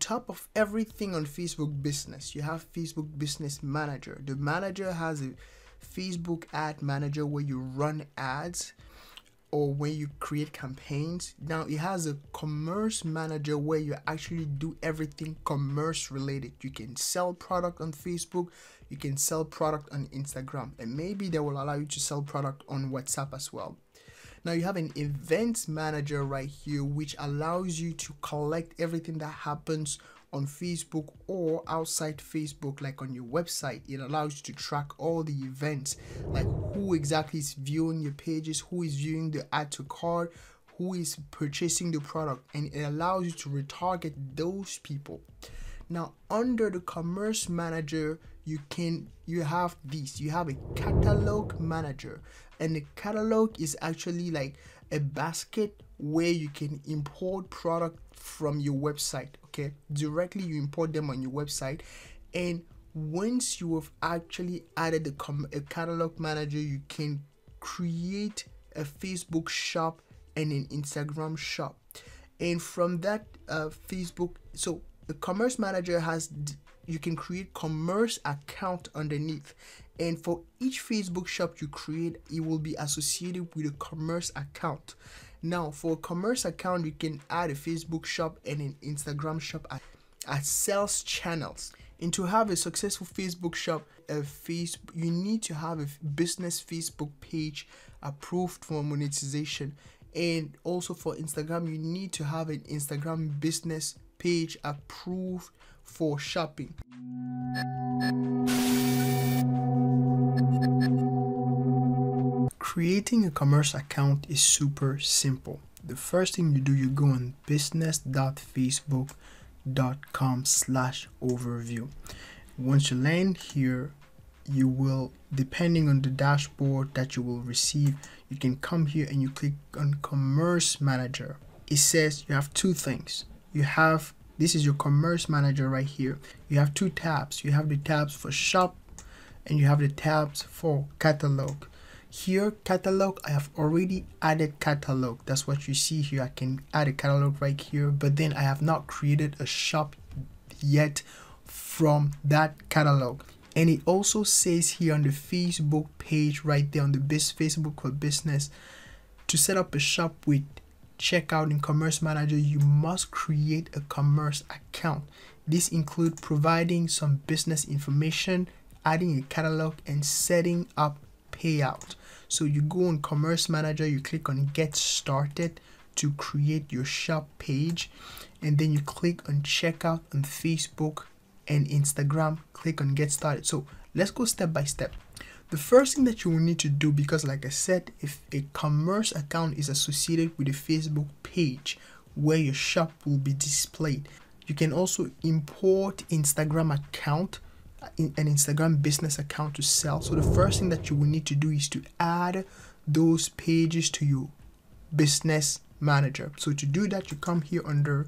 top of everything on Facebook business, you have Facebook Business Manager. The manager has a Facebook ad manager where you run ads or when you create campaigns. Now it has a commerce manager where you actually do everything commerce related. You can sell product on Facebook, you can sell product on Instagram, and maybe they will allow you to sell product on WhatsApp as well. Now you have an events manager right here, which allows you to collect everything that happens on Facebook or outside Facebook, like on your website. It allows you to track all the events, like who exactly is viewing your pages, who is viewing the add to cart, who is purchasing the product, and it allows you to retarget those people. Now, under the commerce manager, you can you have this. You have a catalog manager, and the catalog is actually like a basket where you can import product from your website okay? Directly you import them on your website. And once you have actually added the com- a catalog manager you can create a facebook shop and an instagram shop. And from that uh, facebook so the commerce manager has you can create commerce account underneath and for each facebook shop you create it will be associated with a commerce account now, for a commerce account, you can add a Facebook shop and an Instagram shop as sales channels. And to have a successful Facebook shop, a face you need to have a business Facebook page approved for monetization. And also for Instagram, you need to have an Instagram business page approved for shopping. Creating a commerce account is super simple. The first thing you do, you go on business.facebook.com slash overview. Once you land here, you will, depending on the dashboard that you will receive, you can come here and you click on commerce manager. It says you have two things. You have, this is your commerce manager right here. You have two tabs. You have the tabs for shop and you have the tabs for catalog here catalog i have already added catalog that's what you see here i can add a catalog right here but then i have not created a shop yet from that catalog and it also says here on the facebook page right there on the biz facebook for business to set up a shop with checkout in commerce manager you must create a commerce account this includes providing some business information adding a catalog and setting up payout so you go on Commerce Manager, you click on Get Started to create your shop page, and then you click on Checkout on Facebook and Instagram. Click on Get Started. So let's go step by step. The first thing that you will need to do, because like I said, if a commerce account is associated with a Facebook page where your shop will be displayed, you can also import Instagram account an Instagram business account to sell. So the first thing that you will need to do is to add those pages to your business manager. So to do that, you come here under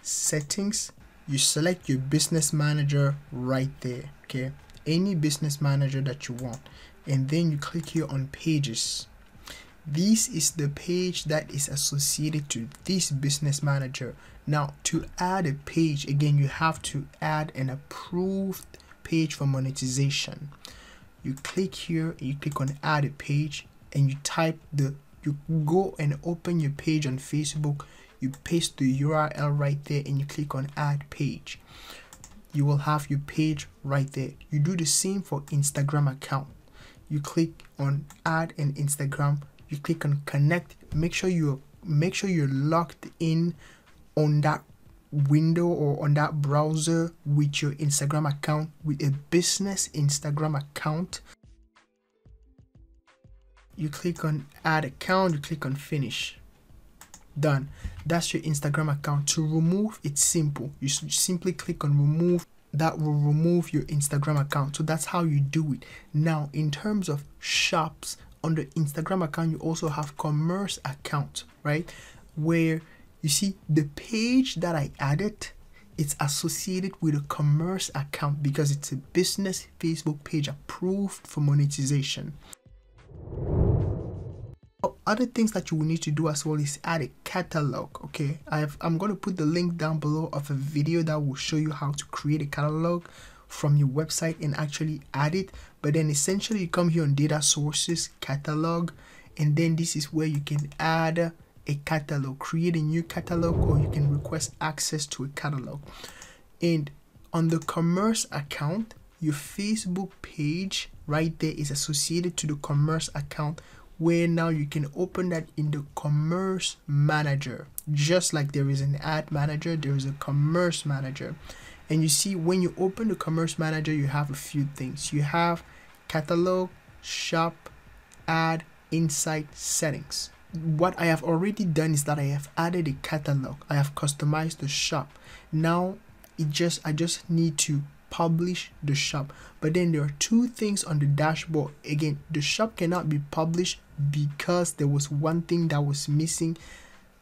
settings, you select your business manager right there, okay? Any business manager that you want. And then you click here on pages. This is the page that is associated to this business manager. Now, to add a page, again, you have to add an approved page for monetization you click here you click on add a page and you type the you go and open your page on facebook you paste the url right there and you click on add page you will have your page right there. You do the same for instagram account. You click on add an instagram. You click on connect. Make sure you make sure you're logged in on that window or on that browser with your Instagram account with a business Instagram account. You click on add account. You click on finish. Done. That's your Instagram account. To remove it's simple. You simply click on remove that will remove your Instagram account. So that's how you do it. Now in terms of shops on the Instagram account you also have commerce account right? Where you see, the page that I added, it's associated with a commerce account because it's a business Facebook page approved for monetization. Other things that you will need to do as well is add a catalog okay? I i'm going to put the link down below of a video that will show you how to create a catalog from your website and actually add it. But then essentially you come here on data sources catalog and then this is where you can add a catalog create a new catalog or you can request access to a catalog. And on the commerce account your facebook page right there is associated to the commerce account where now you can open that in the commerce manager. Just like there is an ad manager there is a commerce manager. And you see when you open the commerce manager you have a few things. You have catalog shop ad insight settings. What I have already done is that I have added a catalog. I have customized the shop. Now it just I just need to publish the shop but then there are two things on the dashboard. Again the shop cannot be published because there was one thing that was missing.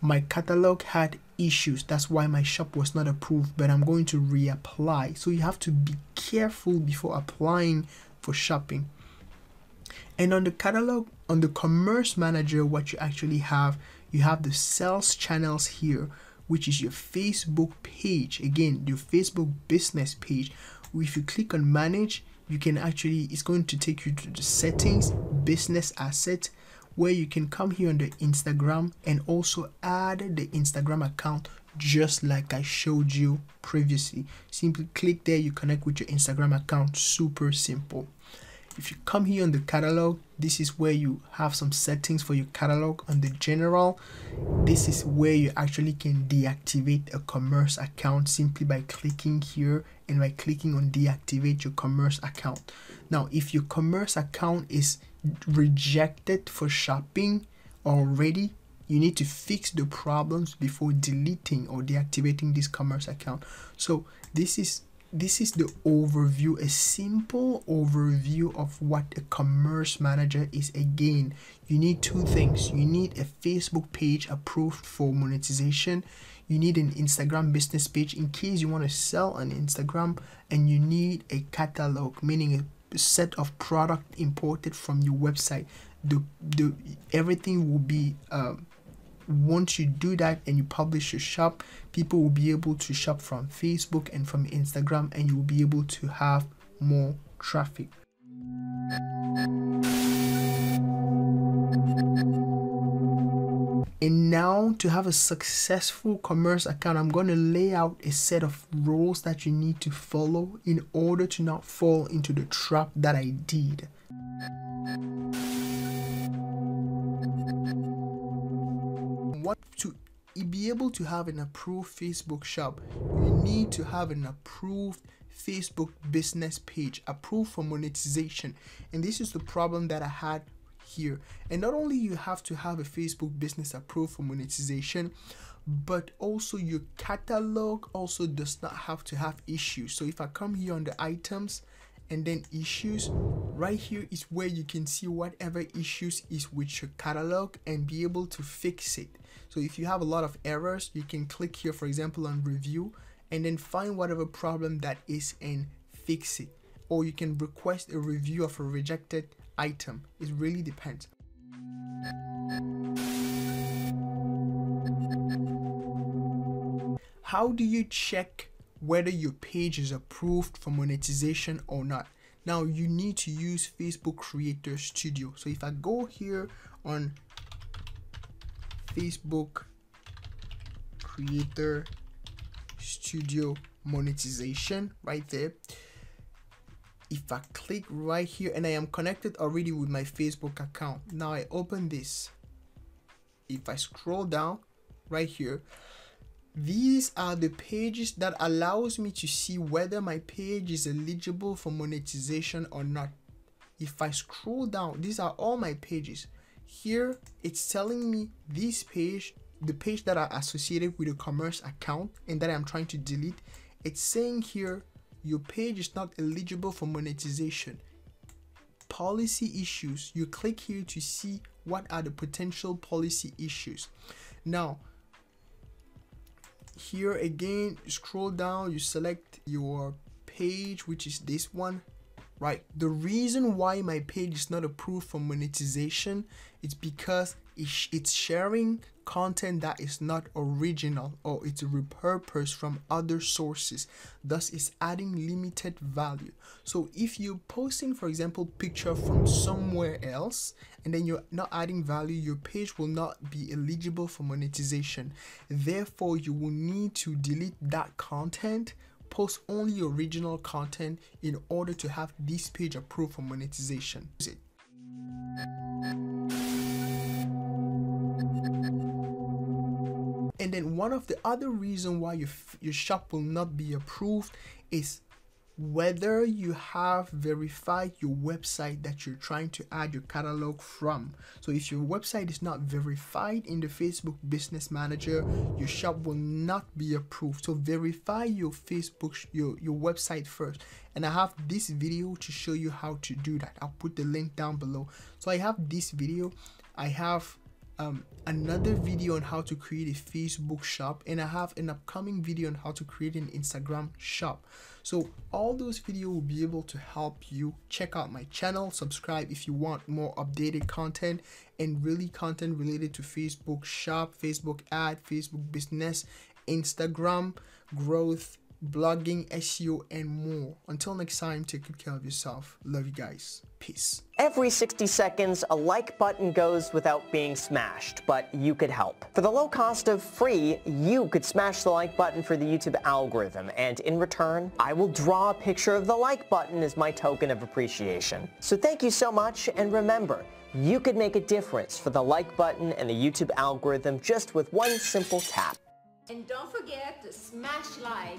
My catalog had issues. That's why my shop was not approved but i'm going to reapply. So you have to be careful before applying for shopping. And on the catalog on the commerce manager what you actually have you have the sales channels here which is your Facebook page. Again, your Facebook business page. If you click on manage, you can actually, it's going to take you to the settings, business asset, where you can come here on the Instagram and also add the Instagram account just like I showed you previously. Simply click there, you connect with your Instagram account, super simple if you come here on the catalog this is where you have some settings for your catalog. On the general this is where you actually can deactivate a commerce account simply by clicking here and by clicking on deactivate your commerce account. Now if your commerce account is rejected for shopping already you need to fix the problems before deleting or deactivating this commerce account. So this is this is the overview a simple overview of what a commerce manager is. Again you need two things. You need a facebook page approved for monetization. You need an instagram business page in case you want to sell on instagram and you need a catalog meaning a set of product imported from your website. The, the everything will be um, once you do that and you publish your shop people will be able to shop from facebook and from instagram and you will be able to have more traffic. And now to have a successful commerce account i'm going to lay out a set of rules that you need to follow in order to not fall into the trap that i did to be able to have an approved Facebook shop, you need to have an approved Facebook business page approved for monetization. And this is the problem that I had here. And not only you have to have a Facebook business approved for monetization, but also your catalog also does not have to have issues. So if I come here on the items and then issues right here is where you can see whatever issues is with your catalog and be able to fix it. So if you have a lot of errors you can click here for example on review and then find whatever problem that is and fix it. Or you can request a review of a rejected item. It really depends. How do you check whether your page is approved for monetization or not. Now you need to use Facebook Creator Studio. So if I go here on Facebook Creator Studio monetization right there, if I click right here and I am connected already with my Facebook account. Now I open this. If I scroll down right here, these are the pages that allows me to see whether my page is eligible for monetization or not. If I scroll down, these are all my pages. Here, it's telling me this page, the page that are associated with a commerce account and that I'm trying to delete, it's saying here, your page is not eligible for monetization. Policy issues, you click here to see what are the potential policy issues. Now, here again scroll down you select your page which is this one right? The reason why my page is not approved for monetization is because it's sharing content that is not original or it's repurposed from other sources. Thus it's adding limited value. So if you're posting for example picture from somewhere else and then you're not adding value your page will not be eligible for monetization. Therefore you will need to delete that content post only original content in order to have this page approved for monetization. And then one of the other reason why your, your shop will not be approved is whether you have verified your website that you're trying to add your catalog from. So if your website is not verified in the Facebook Business Manager, your shop will not be approved. So verify your Facebook, your, your website first. And I have this video to show you how to do that. I'll put the link down below. So I have this video. I have um, another video on how to create a Facebook shop and I have an upcoming video on how to create an Instagram shop. So all those videos will be able to help you check out my channel, subscribe if you want more updated content and really content related to Facebook shop, Facebook ad, Facebook business, Instagram growth, blogging, SEO, and more. Until next time, take good care of yourself. Love you guys. Peace. Every 60 seconds, a like button goes without being smashed, but you could help. For the low cost of free, you could smash the like button for the YouTube algorithm, and in return, I will draw a picture of the like button as my token of appreciation. So thank you so much, and remember, you could make a difference for the like button and the YouTube algorithm just with one simple tap. And don't forget to smash like